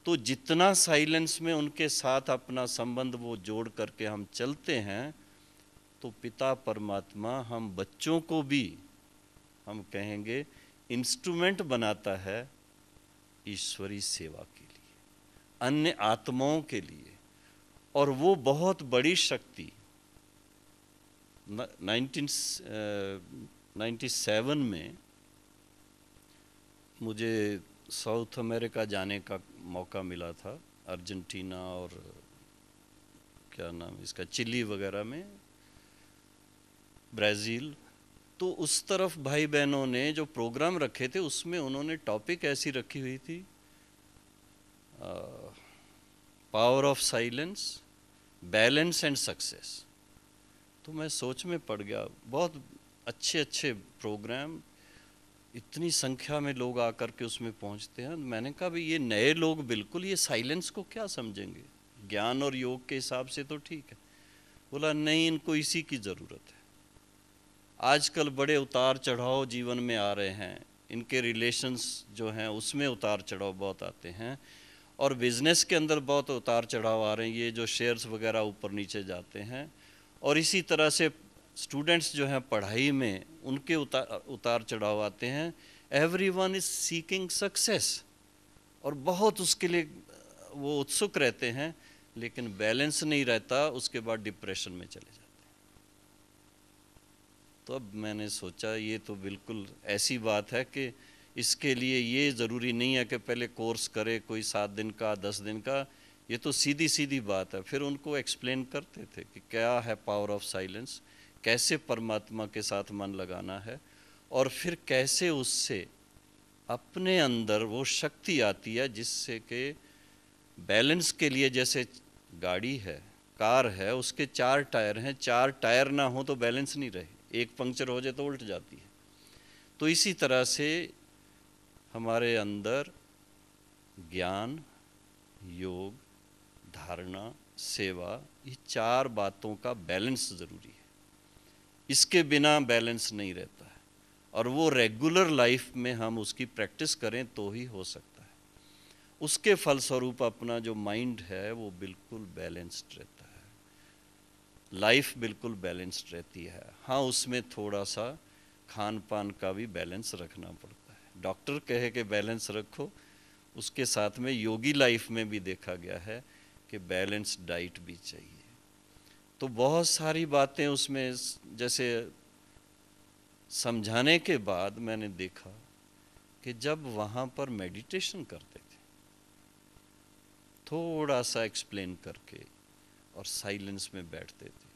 तो जितना साइलेंस में उनके साथ अपना संबंध वो जोड़ करके हम चलते हैं तो पिता परमात्मा हम बच्चों को भी, हम कहेंगे इंस्ट्रूमेंट बनाता है ईश्वरी सेवा के लिए, अन्य आत्माओं के लिए। और वो बहुत बड़ी शक्ति नाइनटीन नाइन्टी सेवन में मुझे साउथ अमेरिका जाने का मौका मिला था, अर्जेंटीना और क्या नाम इसका, चिली वगैरह में, ब्राज़ील। तो उस तरफ़ भाई बहनों ने जो प्रोग्राम रखे थे, उसमें उन्होंने टॉपिक ऐसी रखी हुई थी power of silence balance and success तो मैं सोच में पड़ गया, बहुत अच्छे अच्छे प्रोग्राम इतनी संख्या में लोग आकर के उसमें पहुँचते हैं। मैंने कहा, भाई, ये नए लोग बिल्कुल, ये साइलेंस को क्या समझेंगे? ज्ञान और योग के हिसाब से तो ठीक है। बोला, नहीं, इनको इसी की ज़रूरत है। आजकल बड़े उतार चढ़ाव जीवन में आ रहे हैं। इनके रिलेशंस जो हैं, उसमें उतार चढ़ाव बहुत आते हैं और बिज़नेस के अंदर बहुत उतार चढ़ाव आ रहे हैं। ये जो शेयर्स वगैरह ऊपर नीचे जाते हैं और इसी तरह से स्टूडेंट्स जो हैं पढ़ाई में, उनके उतार उतार चढ़ाव आते हैं। Every one is seeking success और बहुत उसके लिए, वो उत्सुक रहते हैं, लेकिन बैलेंस नहीं रहता, उसके बाद डिप्रेशन में चले जाते तो अब मैंने सोचा ये तो बिल्कुल ऐसी बात है कि इसके लिए ये ज़रूरी नहीं है कि पहले कोर्स करे, कोई सात दिन का, दस दिन का, ये तो सीधी सीधी बात है। फिर उनको एक्सप्लेन करते थे कि क्या है पावर ऑफ़ साइलेंस कैसे परमात्मा के साथ मन लगाना है और फिर कैसे उससे अपने अंदर वो शक्ति आती है जिससे कि बैलेंस के लिए जैसे गाड़ी है, कार है, उसके चार टायर हैं, चार टायर ना हो तो बैलेंस नहीं रहे। एक पंक्चर हो जाए तो उल्ट जाती है। तो इसी तरह से हमारे अंदर ज्ञान, योग, धारणा, सेवा, ये चार बातों का बैलेंस ज़रूरी है। इसके बिना बैलेंस नहीं रहता है। और वो रेगुलर लाइफ में हम उसकी प्रैक्टिस करें तो ही हो सकता है। उसके फलस्वरूप अपना जो माइंड है वो बिल्कुल बैलेंस्ड रहता है। लाइफ बिल्कुल बैलेंस्ड रहती है। हाँ उसमें थोड़ा सा खान पान का भी बैलेंस रखना पड़ता है। डॉक्टर कहे कि बैलेंस रखो। उसके साथ में योगी लाइफ में भी देखा गया है कि बैलेंस डाइट भी चाहिए। तो बहुत सारी बातें उसमें जैसे समझाने के बाद मैंने देखा कि जब वहाँ पर मेडिटेशन करते थे थोड़ा सा एक्सप्लेन करके और साइलेंस में बैठते थे।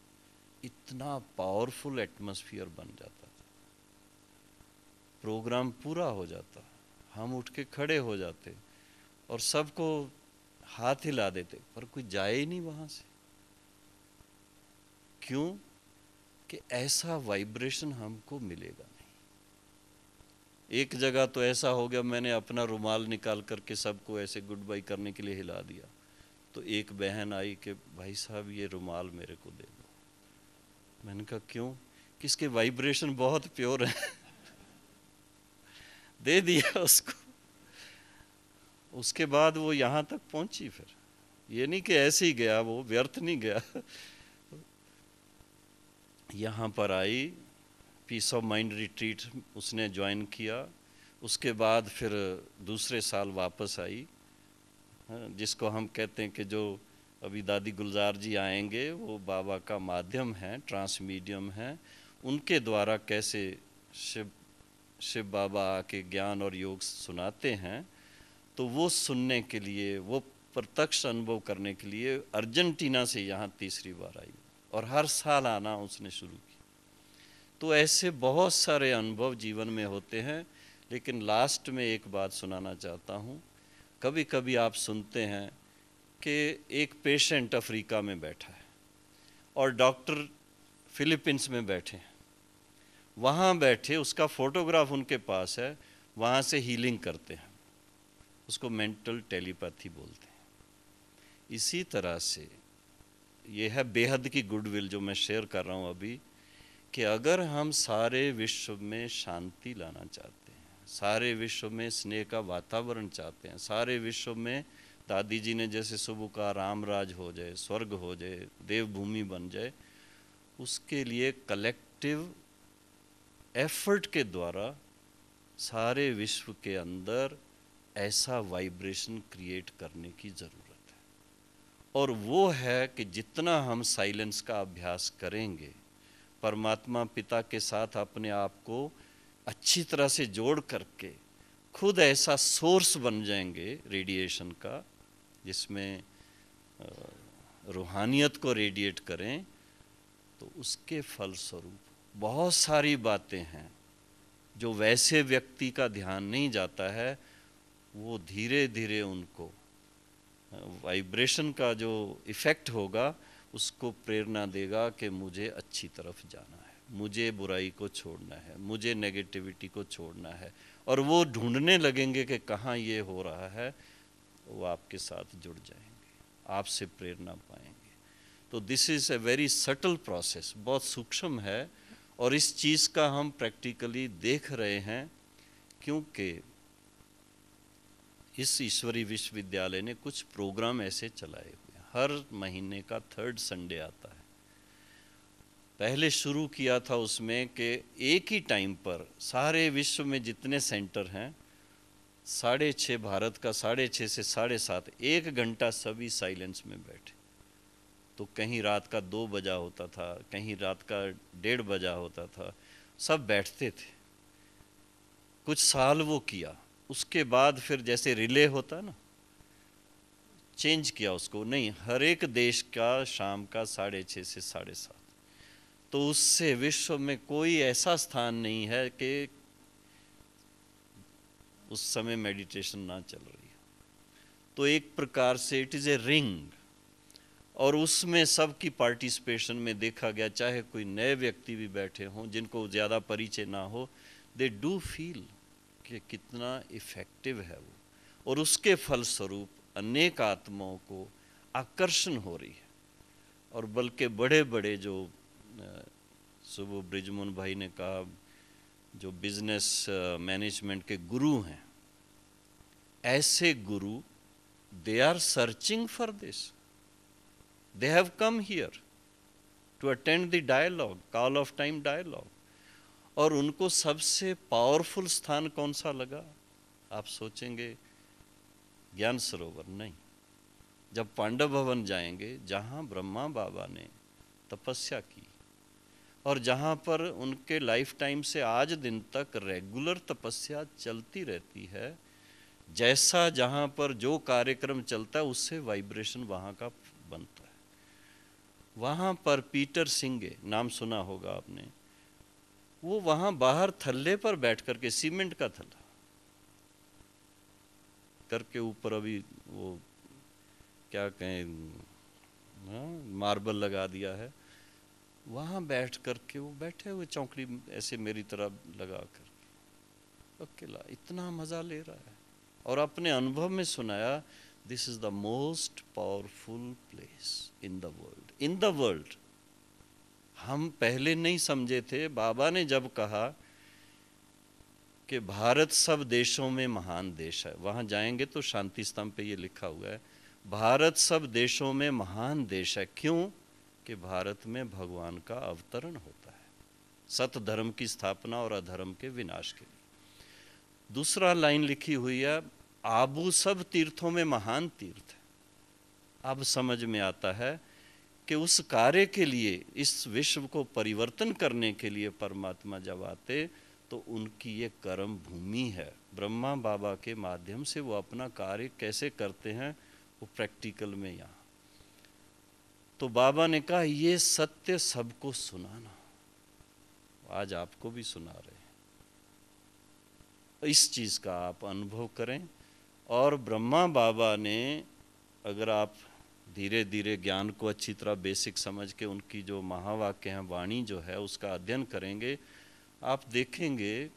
इतना पावरफुल एटमॉस्फेयर बन जाता था। प्रोग्राम पूरा हो जाता। हम उठ के खड़े हो जाते और सबको हाथ हिला देते, पर कोई जाए ही नहीं वहाँ से। क्यों? कि ऐसा वाइब्रेशन हमको मिलेगा नहीं। एक जगह तो ऐसा हो गया, मैंने अपना रुमाल निकाल करके सबको ऐसे गुड बाई करने के लिए हिला दिया। तो एक बहन आई कि भाई साहब, ये रुमाल मेरे को दे दो। मैंने कहा, क्यों? कि इसके वाइब्रेशन बहुत प्योर है? [LAUGHS] दे दिया उसको। उसके बाद वो यहाँ तक पहुँची फिर। ये नहीं कि ऐसे ही गया, वो व्यर्थ नहीं गया। [LAUGHS] यहाँ पर आई पीस ऑफ़ माइंड रिट्रीट उसने ज्वाइन किया। उसके बाद फिर दूसरे साल वापस आई। जिसको हम कहते हैं कि जो अभी दादी गुलजार जी आएँगे, वो बाबा का माध्यम है ट्रांस मीडियम है। उनके द्वारा कैसे शिव शिव बाबा आके ज्ञान और योग सुनाते हैं तो वो सुनने के लिए, वो प्रत्यक्ष अनुभव करने के लिए अर्जेंटीना से यहाँ तीसरी बार आई। और हर साल आना उसने शुरू किया। तो ऐसे बहुत सारे अनुभव जीवन में होते हैं, लेकिन लास्ट में एक बात सुनाना चाहता हूँ। कभी कभी आप सुनते हैं कि एक पेशेंट अफ्रीका में बैठा है और डॉक्टर फिलीपींस में बैठे हैं। वहाँ बैठे, उसका फोटोग्राफ उनके पास है, वहाँ से हीलिंग करते हैं। उसको मेंटल टेलीपैथी बोलते हैं। इसी तरह से ये है बेहद की गुडविल जो मैं शेयर कर रहा हूँ अभी कि अगर हम सारे विश्व में शांति लाना चाहते सारे विश्व में स्नेह का वातावरण चाहते हैं। सारे विश्व में दादी जी ने जैसे सुबह कहा रामराज हो जाए, स्वर्ग हो जाए, देवभूमि बन जाए, उसके लिए कलेक्टिव एफर्ट के द्वारा सारे विश्व के अंदर ऐसा वाइब्रेशन क्रिएट करने की ज़रूरत है। और वो है कि जितना हम साइलेंस का अभ्यास करेंगे, परमात्मा पिता के साथ अपने आप को अच्छी तरह से जोड़ करके खुद ऐसा सोर्स बन जाएँगे रेडिएशन का, जिसमें रूहानियत को रेडिएट करें तो उसके फलस्वरूप बहुत सारी बातें हैं, जो वैसे व्यक्ति का ध्यान नहीं जाता है, वो धीरे धीरे उनको वाइब्रेशन का जो इफ़ेक्ट होगा, उसको प्रेरणा देगा कि मुझे अच्छी तरफ़ जाना मुझे बुराई को छोड़ना है, मुझे नेगेटिविटी को छोड़ना है, और वो ढूँढने लगेंगे कि कहाँ ये हो रहा है, वो आपके साथ जुड़ जाएँगे, आपसे प्रेरणा पाएँगे। तो this is a very subtle process बहुत सूक्ष्म है, और इस चीज़ का हम प्रैक्टिकली देख रहे हैं, क्योंकि इस ईश्वरी विश्वविद्यालय ने कुछ प्रोग्राम ऐसे चलाए हुए हैं। हर महीने का थर्ड संडे आता है। पहले शुरू किया था उसमें कि एक ही टाइम पर सारे विश्व में जितने सेंटर हैं, साढ़े छः भारत का, साढ़े छः से साढ़े सात, एक घंटा सभी साइलेंस में बैठे। तो कहीं रात का दो बजा होता था, कहीं रात का डेढ़ बजा होता था, सब बैठते थे। कुछ साल वो किया, उसके बाद फिर जैसे रिले होता ना चेंज किया उसको। नहीं, हर एक देश का शाम का साढ़े छः से साढ़े सात। तो उससे विश्व में कोई ऐसा स्थान नहीं है कि उस समय मेडिटेशन ना चल रही है। तो एक प्रकार से इट इज़ ए रिंग और उसमें सबकी पार्टिसिपेशन में देखा गया, चाहे कोई नए व्यक्ति भी बैठे हों, जिनको ज़्यादा परिचय ना हो दे डू फील कि कितना इफ़ेक्टिव है वो। और उसके फलस्वरूप अनेक आत्माओं को आकर्षण हो रही है। और बल्कि बड़े बड़े जो सुबह ब्रिजमोहन भाई ने कहा, जो बिज़नेस मैनेजमेंट के गुरु हैं, ऐसे गुरु they are searching for this they have come here to attend the dialogue call of time dialogue और उनको सबसे पावरफुल स्थान कौन सा लगा? आप सोचेंगे, ज्ञान सरोवर नहीं। जब पांडव भवन जाएँगे, जहाँ ब्रह्मा बाबा ने तपस्या की और जहाँ पर उनके लाइफ टाइम से आज दिन तक रेगुलर तपस्या चलती रहती है जैसा जहाँ पर जो कार्यक्रम चलता है उससे वाइब्रेशन वहाँ का बनता है। वहाँ पर पीटर सिंगे नाम सुना होगा आपने वो वहाँ बाहर थल्ले पर बैठ करके सीमेंट का थल्ला करके ऊपर अभी वो क्या कहें हाँ, मार्बल लगा दिया है। वहाँ बैठ करके वो बैठे हुए चौकड़ी ऐसे मेरी तरह लगा कर अकेला, इतना मज़ा ले रहा है। और अपने अनुभव में सुनाया this is the most powerful place in the world in the world हम पहले नहीं समझे थे। बाबा ने जब कहा कि भारत सब देशों में महान देश है, वहाँ जाएँगे तो शांति स्तंभ पे ये लिखा हुआ है, भारत सब देशों में महान देश है। क्यों? कि भारत में भगवान का अवतरण होता है। सत धर्म की स्थापना और अधर्म के विनाश के लिए। दूसरा लाइन लिखी हुई है, आबू सब तीर्थों में महान तीर्थ है। अब समझ में आता है कि उस कार्य के लिए, इस विश्व को परिवर्तन करने के लिए परमात्मा जब आते तो उनकी ये कर्म भूमि है। ब्रह्मा बाबा के माध्यम से वो अपना कार्य कैसे करते हैं, वो प्रैक्टिकल में यहाँ तो बाबा ने कहा, ये सत्य सबको सुनाना। आज आपको भी सुना रहे हैं। इस चीज़ का आप अनुभव करें। और ब्रह्मा बाबा ने, अगर आप धीरे धीरे ज्ञान को अच्छी तरह बेसिक समझ के उनकी जो महावाक्य हैं, वाणी जो है, उसका अध्ययन करेंगे, आप देखेंगे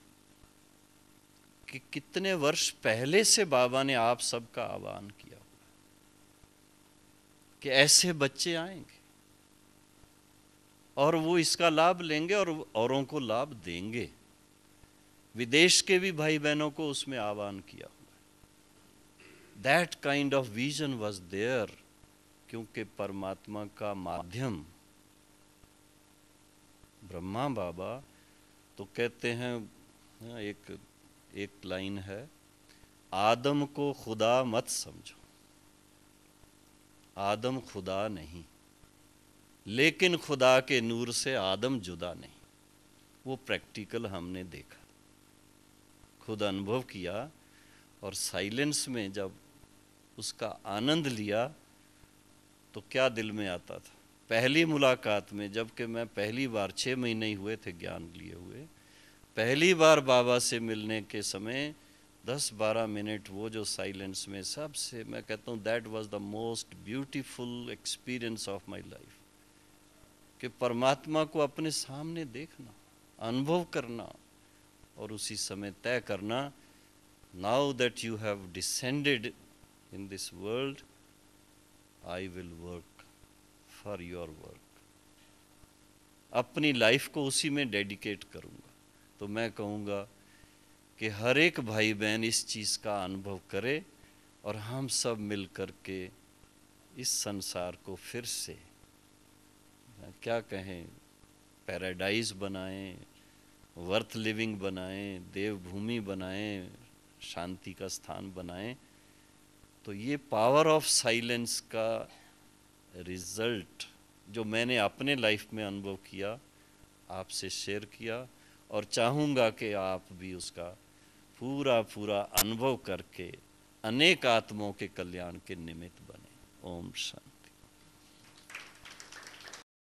कि कितने वर्ष पहले से बाबा ने आप सबका आह्वान किया। कि ऐसे बच्चे आएँगे और वो इसका लाभ लेंगे और औरों को लाभ देंगे। विदेश के भी भाई बहनों को उसमें आह्वान किया that kind of vision was there क्योंकि परमात्मा का माध्यम। ब्रह्मा बाबा तो कहते हैं हाँ, एक एक लाइन है आदम को खुदा मत समझो। आदम खुदा नहीं, लेकिन खुदा के नूर से आदम जुदा नहीं। वो प्रैक्टिकल हमने देखा। खुद अनुभव किया और साइलेंस में जब उसका आनंद लिया तो क्या दिल में आता था? पहली मुलाकात में, जबकि मैं पहली बार छः महीने ही हुए थे ज्ञान लिए हुए, पहली बार बाबा से मिलने के समय दस बारह मिनट वो जो साइलेंस में सबसे, मैं कहता हूँ that was the most beautiful experience of my life कि परमात्मा को अपने सामने देखना, अनुभव करना, और उसी समय तय करना now that you have descended in this world I will work for your work अपनी लाइफ को उसी में डेडिकेट करूँगा। तो मैं कहूँगा कि हर एक भाई बहन इस चीज़ का अनुभव करे और हम सब मिल कर के इस संसार को फिर से, क्या कहें, पैराडाइज बनाएँ वर्थ लिविंग बनाएँ, देवभूमि बनाएँ, शांति का स्थान बनाएँ तो ये पावर ऑफ़ साइलेंस का रिज़ल्ट जो मैंने अपने लाइफ में अनुभव किया, आपसे शेयर किया और चाहूँगा कि आप भी उसका पूरा पूरा अनुभव करके अनेक आत्मों के कल्याण के निमित्त बने। ओम शांति